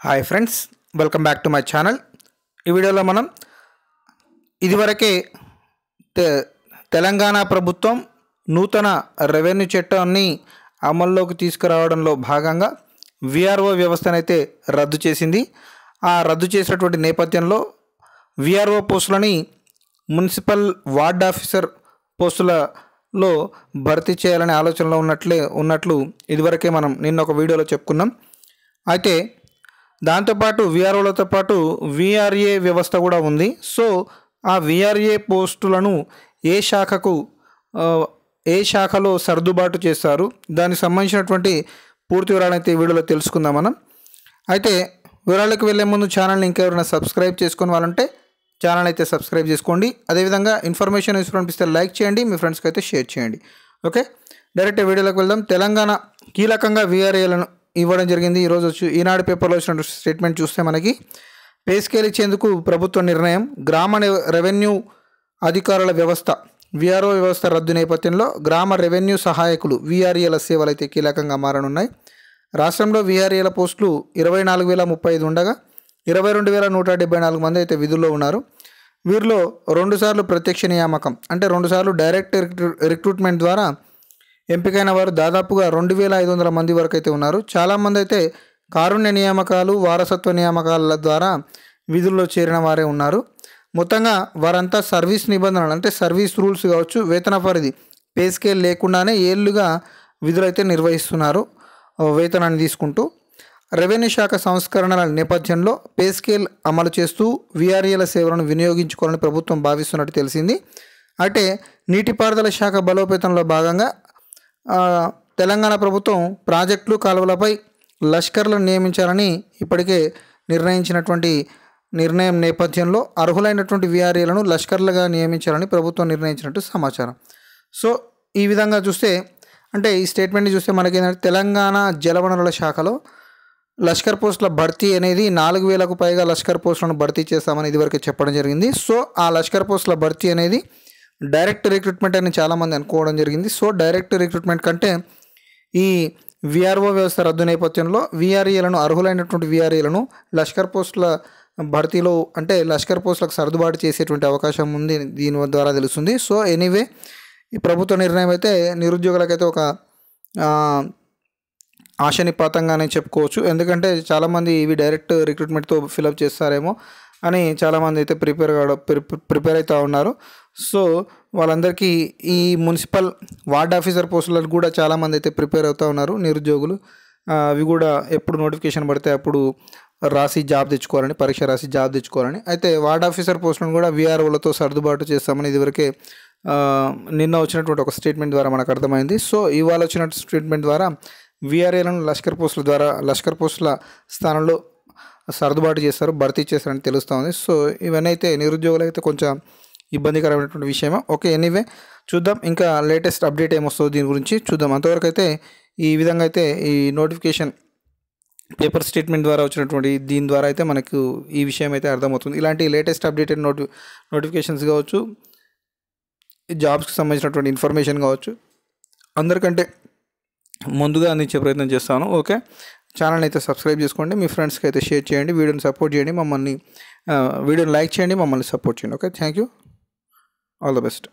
Hi friends welcome back to my channel ఈ వీడియోలో మనం ఇదివరకే తె తెలంగాణ ప్రభుత్వం నూతన రెవెన్యూ చట్టాన్ని అమల్లోకి తీసుకురావడంలో భాగంగా విఆర్ఓ వ్యవస్థనైతే రద్దు చేసింది. ఆ రద్దు చేసినటువంటి నేపథ్యంలో విఆర్ఓ పోస్టులని మున్సిపల్ వార్డ్ ఆఫీసర్ పోస్టులలో భర్తీ చేయాలనే ఆలోచనలో ఉన్నట్లే ఉన్నట్లు ఇదివరకే మనం నిన్న ఒక వీడియోలో చెప్పుకున్నాం. అయితే దాంతోపాటు విఆర్ఓలతో పాటు విఆర్ఏ వ్యవస్థ కూడా ఉంది. సో ఆ విఆర్ఏ పోస్టులను ఏ శాఖకు ఏ శాఖలో సర్దుబాటు చేస్తారు దానికి సంబంధించినటువంటి పూర్తి వివరాలు అయితే ఈ వీడియోలో తెలుసుకుందాం మనం. అయితే వివరాలకు వెళ్ళే ముందు ఛానల్ని ఇంకెవరైనా సబ్స్క్రైబ్ చేసుకుని వాళ్ళంటే ఛానల్ అయితే సబ్స్క్రైబ్ చేసుకోండి. అదేవిధంగా ఇన్ఫర్మేషన్ యూస్ఫుల్ అనిపిస్తే లైక్ చేయండి మీ ఫ్రెండ్స్కి అయితే షేర్ చేయండి. ఓకే? డైరెక్ట్ వీడియోలోకి వెళ్దాం. తెలంగాణ కీలకంగా వీఆర్ఏలను ఇవ్వడం జరిగింది. ఈరోజు వచ్చి ఈనాడు పేపర్లో వచ్చిన స్టేట్మెంట్ చూస్తే మనకి పే స్కేల్ ఇచ్చేందుకు ప్రభుత్వ నిర్ణయం గ్రామ రెవెన్యూ అధికారుల వ్యవస్థ విఆర్ఓ వ్యవస్థ రద్దు నేపథ్యంలో గ్రామ రెవెన్యూ సహాయకులు విఆర్ఏల సేవలు అయితే కీలకంగా మారనున్నాయి. రాష్ట్రంలో విఆర్ఏల పోస్టులు ఇరవై నాలుగు వేల ముప్పై ఐదు ఉండగా ఇరవై రెండు వేల నూట డెబ్బై నాలుగు మంది అయితే విధుల్లో ఉన్నారు. వీరిలో రెండుసార్లు ప్రత్యక్ష నియామకం అంటే రెండుసార్లు డైరెక్ట్ రిక్రూట్మెంట్ ద్వారా ఎంపికైన వారు దాదాపుగా రెండు వేల ఐదు వందల మంది వరకు అయితే ఉన్నారు. చాలామంది అయితే కారుణ్య నియామకాలు వారసత్వ నియామకాల ద్వారా విధుల్లో చేరిన వారే ఉన్నారు. మొత్తంగా వారంతా సర్వీస్ నిబంధనలు అంటే సర్వీస్ రూల్స్ కావచ్చు వేతన పరిధి పే స్కేల్ లేకుండానే ఏళ్ళుగా విధులైతే నిర్వహిస్తున్నారు వేతనాన్ని తీసుకుంటూ. రెవెన్యూ శాఖ సంస్కరణల నేపథ్యంలో పే స్కేల్ అమలు చేస్తూ విఆర్ఏల సేవలను వినియోగించుకోవాలని ప్రభుత్వం భావిస్తున్నట్టు తెలిసింది. అంటే నీటిపారుదల శాఖ బలోపేతంలో భాగంగా తెలంగాణ ప్రభుత్వం ప్రాజెక్టులు కాలువలపై లష్కర్లను నియమించాలని ఇప్పటికే నిర్ణయించినటువంటి నిర్ణయం నేపథ్యంలో అర్హులైనటువంటి విఆర్ఏలను లష్కర్లుగా నియమించాలని ప్రభుత్వం నిర్ణయించినట్టు సమాచారం. సో ఈ విధంగా చూస్తే అంటే ఈ స్టేట్మెంట్ని చూస్తే మనకి ఏంటంటే తెలంగాణ జలవనరుల శాఖలో లష్కర్ పోస్టుల భర్తీ అనేది నాలుగు వేలకు పైగా లష్కర్ పోస్టులను భర్తీ చేస్తామని ఇదివరకు చెప్పడం జరిగింది. సో ఆ లష్కర్ పోస్టుల భర్తీ అనేది డైరెక్ట్ రిక్రూట్మెంట్ అని చాలామంది అనుకోవడం జరిగింది. సో డైరెక్ట్ రిక్రూట్మెంట్ కంటే ఈ విఆర్ఓ వ్యవస్థ రద్దు నేపథ్యంలో విఆర్ఈలను అర్హులైనటువంటి విఆర్ఈలను లష్కర్ పోస్టుల భర్తీలో అంటే లష్కర్ పోస్టులకు సర్దుబాటు చేసేటువంటి అవకాశం ఉంది దీని ద్వారా తెలుస్తుంది. సో ఎనీవే ఈ ప్రభుత్వ నిర్ణయం అయితే నిరుద్యోగులకైతే ఒక ఆశనిపాతంగానే చెప్పుకోవచ్చు. ఎందుకంటే చాలామంది ఇవి డైరెక్ట్ రిక్రూట్మెంట్తో ఫిలప్ చేస్తారేమో అని చాలామంది అయితే ప్రిపేర్ కావడం ప్రిపేర్ అవుతూ ఉన్నారు. సో వాళ్ళందరికీ ఈ మున్సిపల్ వార్డ్ ఆఫీసర్ పోస్టులకు కూడా చాలామంది అయితే ప్రిపేర్ అవుతూ ఉన్నారు నిరుద్యోగులు. అవి కూడా ఎప్పుడు నోటిఫికేషన్ పడితే అప్పుడు రాసి జాబ్ తెచ్చుకోవాలని పరీక్ష రాసి జాబ్ తెచ్చుకోవాలని. అయితే వార్డ్ ఆఫీసర్ పోస్టులను కూడా విఆర్ఓలతో సర్దుబాటు చేస్తామని ఇదివరకే నిన్న వచ్చినటువంటి ఒక స్టేట్మెంట్ ద్వారా మనకు అర్థమైంది. సో ఇవాళ వచ్చిన స్టేట్మెంట్ ద్వారా విఆర్ఏలను లష్కర్ పోస్టుల ద్వారా లష్కర్ పోస్టుల స్థానంలో సర్దుబాటు చేస్తారు భర్తీ చేస్తారని తెలుస్తోంది సో ఇవన్నీ అయితే నిరుద్యోగులు అయితే కొంచెం ఇబ్బందికరమైనటువంటి విషయమే? ఓకే ఎనీవే చూద్దాం. ఇంకా లేటెస్ట్ అప్డేట్ ఏమొస్తుందో దీని గురించి చూద్దాం. అంతవరకు అయితే ఈ విధంగా అయితే ఈ నోటిఫికేషన్ పేపర్ స్టేట్మెంట్ ద్వారా వచ్చినటువంటి దీని ద్వారా అయితే మనకు ఈ విషయం అయితే అర్థమవుతుంది. ఇలాంటి లేటెస్ట్ అప్డేటెడ్ నోటి నోటిఫికేషన్స్ కావచ్చు జాబ్స్కి సంబంధించినటువంటి ఇన్ఫర్మేషన్ కావచ్చు అందరికంటే ముందుగా అందించే ప్రయత్నం చేస్తాను. ఓకే? ఛానల్ అయితే సబ్స్క్రైబ్ చేసుకోండి. మీ ఫ్రెండ్స్కి అయితే షేర్ చేయండి. వీడియోని సపోర్ట్ చేయండి. మమ్మల్ని వీడియోని లైక్ చేయండి. మమ్మల్ని సపోర్ట్ చేయండి. Okay? Thank you All the best.